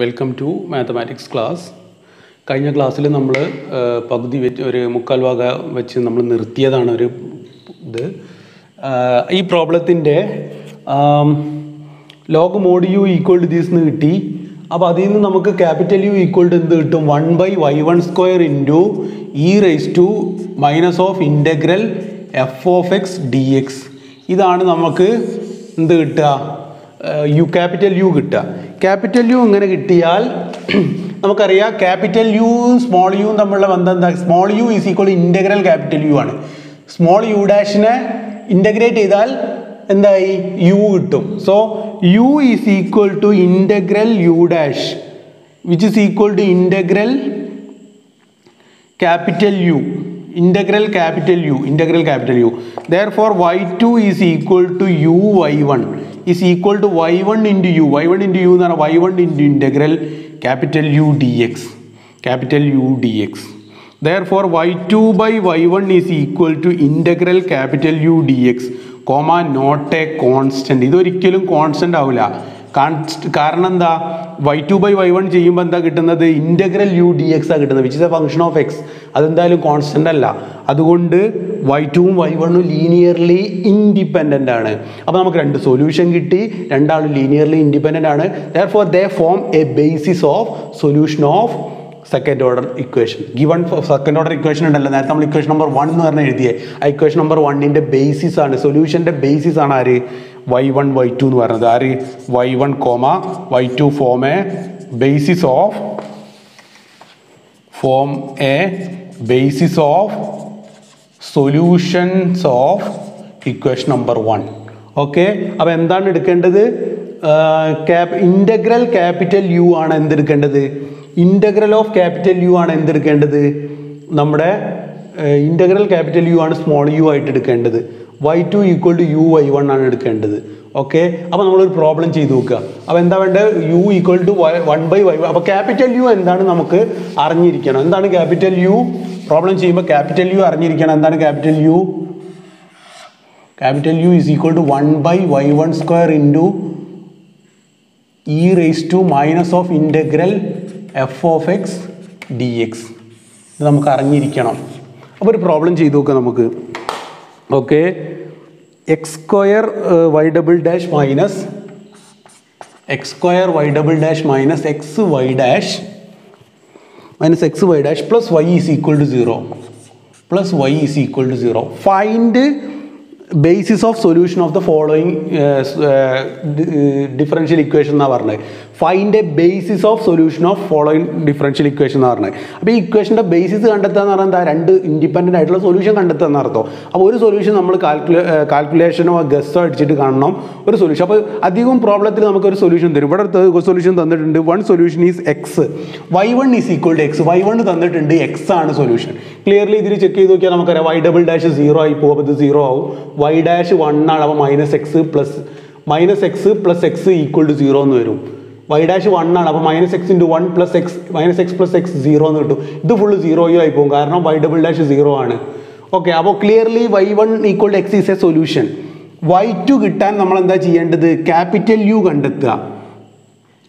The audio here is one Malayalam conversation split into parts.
വെൽക്കം ടു മാത്തമാറ്റിക്സ് ക്ലാസ് കഴിഞ്ഞ ക്ലാസ്സിൽ നമ്മൾ പകുതി വെച്ച് ഒരു മുക്കാൽ ഭാഗ വെച്ച് നമ്മൾ നിർത്തിയതാണ് ഒരു ഇത്. ഈ പ്രോബ്ലത്തിന്റെ log mod U equal to these എന്ന് കിട്ടി. അപ്പോൾ അതിൽ നിന്ന് നമുക്ക് ക്യാപിറ്റൽ യു ഈക്വൾ ടു എന്ത് കിട്ടും? One by Y one square into E raise to minus of integral F of X D X ഇതാണ് നമുക്ക് എന്ത് കിട്ടുക? യു ക്യാപിറ്റൽ യു കിട്ടുക. ക്യാപിറ്റൽ യു ഇങ്ങനെ കിട്ടിയാൽ നമുക്കറിയാം ക്യാപിറ്റൽ യുവും സ്മോൾ യുവും തമ്മിലുള്ള ബന്ധം എന്താ? Small U is equal integral capital U ആണ്. സ്മോൾ യു ഡാഷിനെ ഇന്റഗ്രേറ്റ് ചെയ്താൽ എന്തായി? യു കിട്ടും. So U is equal to integral U dash which is equal to integral capital U. Integral capital U integral capital U. Therefore y2 is equal to u y1 is equal to y1 into u. y1 into u എന്ന് പറഞ്ഞാൽ y1 into integral capital U dx. Capital U dx. Therefore y2 by y1 is equal to capital U D X comma not a constant ഇതൊരിക്കലും കോൺസ്റ്റന്റ് ആവില്ല കാൺസ്റ്റ് കാരണം എന്താ? Y two by Y one ചെയ്യുമ്പോൾ എന്താ കിട്ടുന്നത്? ഇന്റഗ്രൽ യു ഡി എക്സ് ആണ് കിട്ടുന്നത് which is a function of X അതെന്തായാലും കോൺസ്റ്റന്റ് അല്ല. അതുകൊണ്ട് വൈ ടുവും വൈ വണ്ണും ലീനിയർലി ഇൻഡിപെൻഡന്റ് ആണ്. അപ്പോൾ നമുക്ക് രണ്ട് സൊല്യൂഷൻ കിട്ടി. രണ്ടാളും ലീനിയർലി ഇൻഡിപെൻഡന്റ് ആണ്. Therefore they form a basis of solution of second order equation given second order equation ഉണ്ടല്ലോ. നേരത്തെ നമ്മൾ ഇക്വേഷൻ നമ്പർ വൺ എന്ന് പറഞ്ഞ് എഴുതിയേ. ആ ഇക്വേഷൻ നമ്പർ വണ്ണിന്റെ ബേസിസ് ആണ്. സൊല്യൂഷന്റെ ബേസിസ് ആണ് ആര്? വൈ വൺ വൈ ടു എന്ന് പറയുന്നത് ആര്? Y one comma Y two form a basis of form a basis of solutions of equation number one okay അപ്പോൾ എന്താണ് എടുക്കേണ്ടത്? ക്യാപ് ഇന്റഗ്രൽ ക്യാപിറ്റൽ യു ആണ് എന്തെടുക്കേണ്ടത്? ഇന്റഗ്രൽ ഓഫ് ക്യാപിറ്റൽ യു ആണ് എന്തെടുക്കേണ്ടത്? നമ്മുടെ ഇന്റഗ്രൽ ക്യാപിറ്റൽ യു ആണ് സ്മോൾ യു ആയിട്ട് എടുക്കേണ്ടത്. Y two equal to U Y one ആണ് എടുക്കേണ്ടത്. ഓക്കെ അപ്പോൾ നമ്മളൊരു പ്രോബ്ലം ചെയ്ത് നോക്കുക. അപ്പോൾ എന്താ വേണ്ടത്? U equal to one by Y അപ്പോൾ ക്യാപിറ്റൽ യു എന്താണ് നമുക്ക് അറിഞ്ഞിരിക്കണം. എന്താണ് ക്യാപിറ്റൽ യു പ്രോബ്ലം ചെയ്യുമ്പോൾ ക്യാപിറ്റൽ യു അറിഞ്ഞിരിക്കണം. എന്താണ് capital U capital U is equal to one by Y one square into E raise to minus of integral F of X D X ഇത് നമുക്ക് അറിഞ്ഞിരിക്കണം. അപ്പോൾ ഒരു പ്രോബ്ലം ചെയ്തു നോക്കാം നമുക്ക്. Okay X square Y double dash minus X square Y double dash minus X Y dash minus X Y dash plus Y is equal to zero plus Y is equal to zero find basis of solution of the following differential equation എന്നാണ് പറഞ്ഞത് find a basis of solution of following differential equation എന്ന് പറഞ്ഞത്. അപ്പോൾ ഈ ഇക്വേഷന്റെ ബേസിസ് കണ്ടെത്തുക എന്ന് പറഞ്ഞാൽ രണ്ട് ഇൻഡിപെൻഡന്റ് ആയിട്ടുള്ള സൊല്യൂഷൻ കണ്ടെത്തുക എന്ന് അർത്ഥം. അപ്പോൾ ഒരു സൊല്യൂഷൻ നമ്മൾ കാൽക്കുലേ കാൽക്കുലേഷനോ ഗസ്സോ അടിച്ചിട്ട് കാണണം. ഒരു സൊല്യൂഷൻ അപ്പോൾ അധികം പ്രോബ്ലത്തിൽ നമുക്കൊരു സൊല്യൂഷൻ തരും. ഇവിടെ സൊല്യൂഷൻ തന്നിട്ടുണ്ട്. One solution is X Y one is equal to X Y one തന്നിട്ടുണ്ട്. എക്സ് ആണ് സൊല്യൂഷൻ ക്ലിയർലി ഇതിൽ ചെക്ക് ചെയ്ത് നോക്കിയാൽ നമുക്കറിയാം. വൈ ഡബിൾ ഡാഷ് സീറോ ആയി പോകും. അപ്പോൾ സീറോ ആവും. വൈ ഡാഷ് വൺ ആണ്. അപ്പോൾ minus X plus minus X plus X equal to zero എന്ന് വരും. വൈ ഡാഷ് വൺ ആണ്. അപ്പോൾ minus X into one plus X minus X plus X zero എന്ന് കിട്ടും. ഇത് ഫുള്ള് സീറോയും ആയി പോകും കാരണം വൈ ഡബിൾ ഡാഷ് സീറോ ആണ്. ഓക്കെ അപ്പോൾ clearly Y one equal X is a solution Y two കിട്ടാൻ നമ്മൾ എന്താ ചെയ്യേണ്ടത്? ക്യാപിറ്റൽ യു കണ്ടെത്തുക.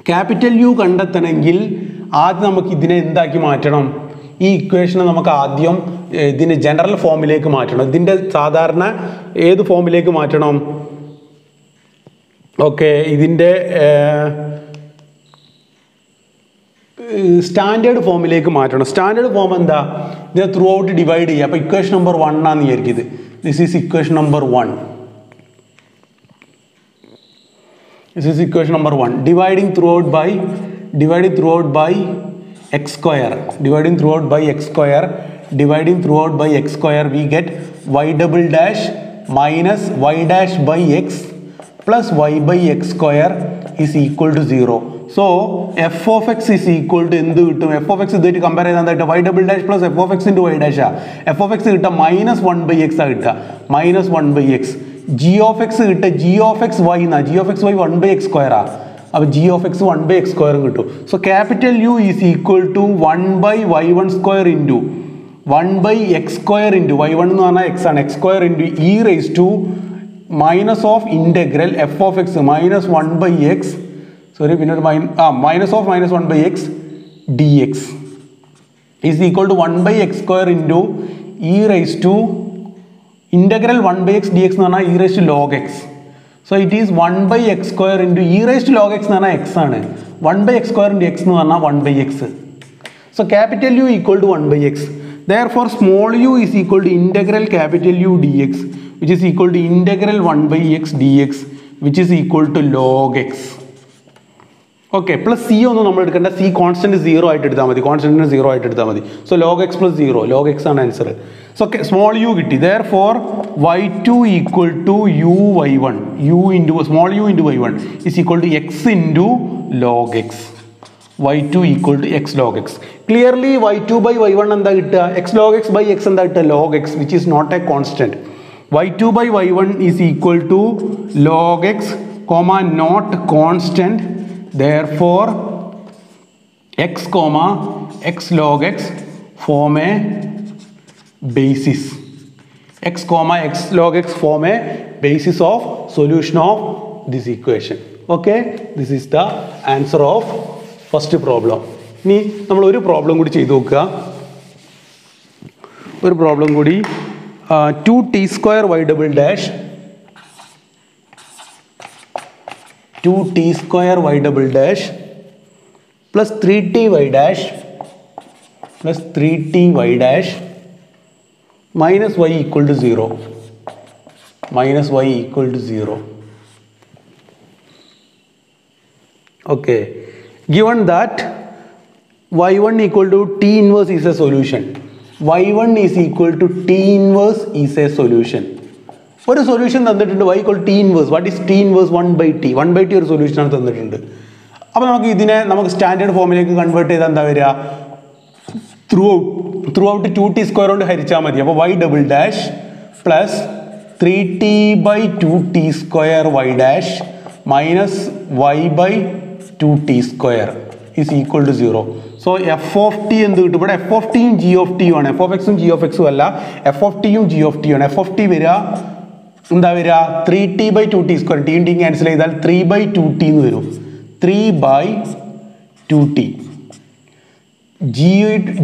ക്യാപിറ്റൽ യു കണ്ടെത്തണമെങ്കിൽ ആദ്യം നമുക്ക് ഇതിനെ എന്താക്കി മാറ്റണം? ഈ ഇക്വേഷനെ നമുക്ക് ആദ്യം ഇതിന്റെ ജനറൽ ഫോമിലേക്ക് മാറ്റണം. ഇതിന്റെ സാധാരണ ഏത് ഫോമിലേക്ക് മാറ്റണം? ഓക്കെ ഇതിന്റെ സ്റ്റാൻഡേർഡ് ഫോമിലേക്ക് മാറ്റണം. സ്റ്റാൻഡേർഡ് ഫോം എന്താ? ഇതിനെ ത്രൂ ഔട്ട് ഡിവൈഡ് ചെയ്യുക. അപ്പോൾ ഇക്വേഷൻ നമ്പർ വൺ ആണെന്ന് വിചാരിക്കുന്നത് this is equation number one this is equation number one dividing throughout by divide throughout by X square dividing throughout by X square dividing throughout by X square we get Y double dash minus Y dash by X plus Y by X square is equal to zero So F of X is equal to എന്ത് കിട്ടും? എഫ് ഓഫ് എക്സ് ഇതായിട്ട് കമ്പയർ ചെയ്താൽ എന്തായിട്ട് Y double dash plus F of X into Y ഡാഷാ F of X കിട്ടുക മൈനസ് വൺ ബൈ എക്സ് ആ കിട്ടുക. Minus one by X G of X കിട്ടുക ജി ഓഫ് എക്സ് വൈ എന്നാ G of X Y one by X സ്ക്വയറാ അപ്പോൾ G of X one by X സ്ക്വയറും കിട്ടും. So capital U is equal to one by Y one square into one by X square into Y one എന്ന് പറഞ്ഞാൽ എക്സ് ആണ്. X square into e raise to minus of integral f of x minus one by x sorry പിന്നെ ഒരു മൈൻ ആ minus of minus one by x d x is equal to one by x square into e rise to integral one by x d x എന്ന് പറഞ്ഞാൽ e rise to log x so it is one by x square into e rise to log x എന്ന് പറഞ്ഞാൽ എക്സ് ആണ്. One by x square into x എന്ന് പറഞ്ഞാൽ one by x so capital U equal to one by x therefore small u is equal to integral capital U d x which is equal to integral one by x d x which is equal to log x okay plus c ഒന്നും നമ്മൾ എടുക്കേണ്ട. സി കോൺസ്റ്റന്റ് സീറോ ആയിട്ട് എടുത്താൽ മതി. കോൺസ്റ്റന്റിന് സീറോ ആയിട്ട് എടുത്താൽ മതി. So log x plus zero log x ആണ് answer so okay small u കിട്ടി. Therefore y two equal to u y one u into small u into y one is equal to x into log x y two equal to x log x clearly y two by y one എന്താ കിട്ടുക? X log x by x എന്താ കിട്ടുക? Log x which is not a constant y two by y one is equal to log x comma not constant therefore x comma x log x form a basis x comma x log x form a basis of solution of this equation okay this is the answer of first problem ഇനി നമ്മൾ ഒരു പ്രോബ്ലം കൂടി ചെയ്തു നോക്കുക ഒരു പ്രോബ്ലം കൂടി two t square y double dash 2t square y double dash plus 3t y dash plus 3t y dash minus y equal to 0 minus y equal to 0 okay. Given that y1 equal to t inverse is a solution. Y1 is equal to t inverse is a solution ഒരു സൊല്യൂഷൻ തന്നിട്ടുണ്ട്. Y equal t inverse what is t inverse one by t one by t ഒരു സൊല്യൂഷനാണ് തന്നിട്ടുണ്ട്. അപ്പോൾ നമുക്ക് ഇതിനെ നമുക്ക് സ്റ്റാൻഡേർഡ് ഫോമിലേക്ക് കൺവേർട്ട് ചെയ്താൽ എന്താ വരിക? Throughout throughout two t square കൊണ്ട് ഹരിച്ചാൽ മതി. അപ്പോൾ y double dash plus three t by two t square y dash minus y by two t square is equal to zero so f of t എന്ത് കിട്ടും? ഇവിടെ എഫ് ഓഫ് ടിയും ജി ഓഫ് ടിയും ആണ്. എഫ് ഓഫ് എക്സും ജി ഓഫ് എക്സും അല്ല. എഫ് ഓഫ് ടിയും ജി ഓഫ് ടിയും ആണ്. എഫ് ഓഫ് ടി വരിക എന്താ വരിക? Three t by two t square t t cancel ചെയ്താൽ ത്രീ ബൈ ടു ടി എന്ന് വരും. Three by two t g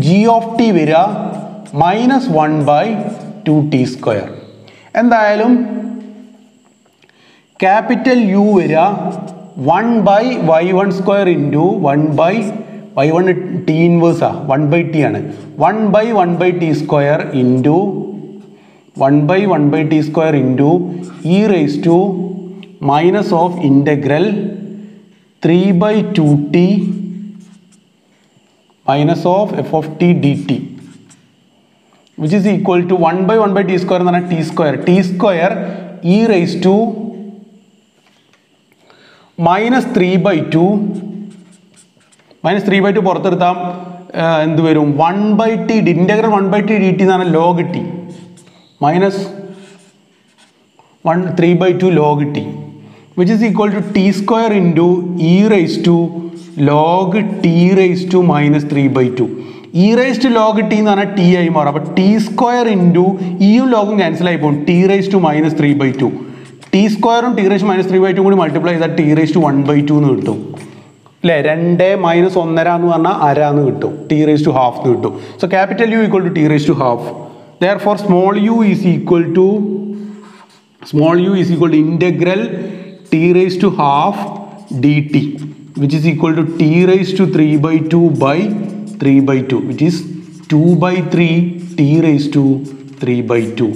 g of t വരിക minus one by two t square എന്തായാലും ക്യാപിറ്റൽ യു വരിക one by y one square into one by y one t ഇൻവേഴ്സാ one by T ആണ്. One by one by t square into one by one by t square into e raise to minus of integral three by two t minus of f of t d t which is equal to one by one by t square എന്ന് പറഞ്ഞാൽ t square t square e raise to minus three by two minus three by two പുറത്തെടുത്താൽ എന്ത് വരും? One by t integral one by t d t എന്ന് പറഞ്ഞാൽ log t minus one three by two log t which is equal to t square into E raise to log T raise to minus three by two E raise to log T എന്ന് പറഞ്ഞാൽ ടി ആയി മാറും അപ്പോൾ ടി സ്ക്വയർ ഇന്റു ഇയും ലോഗും ക്യാൻസൽ ആയി പോകും. T rise to minus three by two t സ്ക്വയറും t rise minus three by two കൂടി മൾട്ടിപ്ലൈ ചെയ്താൽ t rise to one by two എന്ന് കിട്ടും. അല്ലേ രണ്ട് മൈനസ് ഒന്നര എന്ന് പറഞ്ഞാൽ അര എന്ന് കിട്ടും. ടി റേസ് ടു ഹാഫ് എന്ന് കിട്ടും. So capital U equal to t raise to half Therefore small u is equal to small u is equal to integral t raise to half d t which is equal to t raise to three by two by three by two which is two by three t raise to three by two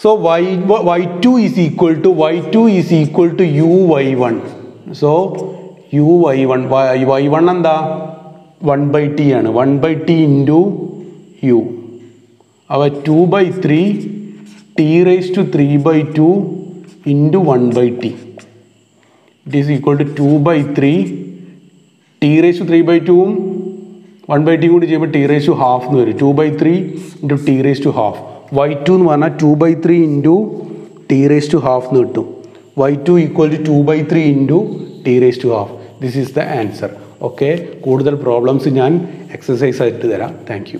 So y, y2 is equal to y2 is equal to u y1. So u y1 y, y1 എന്താ വൺ ബൈ ടി ആണ് one by T into u. അവ two by three t raise to three by two into one by t it is equal to two by three t raise to three by ടുവും വൺ ബൈ ടി കൂടി ചെയ്യുമ്പോൾ ടി റേസ് ടു ഹാഫ് എന്ന് വരും. Two by three into t raise to half y two എന്ന് പറഞ്ഞാൽ two by three into t raise to half എന്ന് കിട്ടും. Y two equal to two by three into t raise to half this is the answer okay കൂടുതൽ പ്രോബ്ലംസ് ഞാൻ എക്സസൈസ് ആയിട്ട് തരാം. Thank you